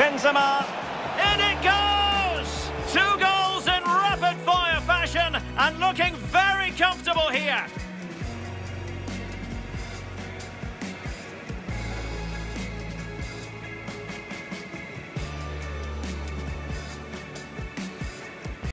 Benzema. In it goes! Two goals in rapid fire fashion and looking very comfortable here.